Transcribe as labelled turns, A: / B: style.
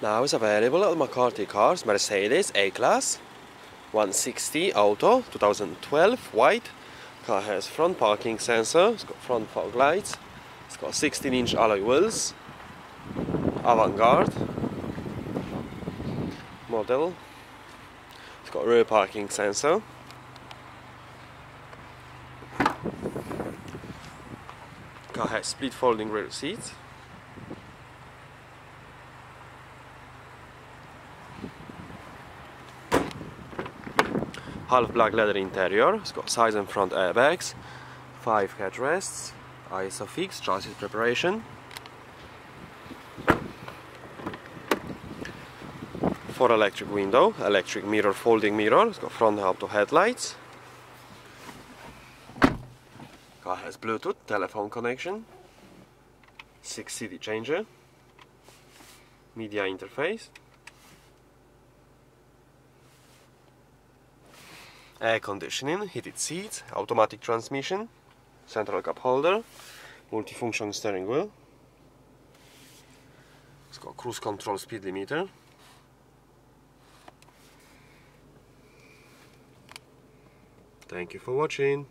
A: Now it's available at McCarthy Cars Mercedes A-Class 160 Auto 2012 white. Car has front parking sensor, it's got front fog lights, it's got 16 inch alloy wheels, avant-garde model, it's got rear parking sensor. Car has split folding rear seats half black leather interior. It's got side and front airbags, five headrests, ISOFIX chassis preparation. Four electric window, electric mirror, folding mirror. It's got front auto headlights. Car has Bluetooth, telephone connection, six CD changer, media interface. Air conditioning, heated seats, automatic transmission, central cup holder, multifunction steering wheel. It's got cruise control speed limiter. Thank you for watching.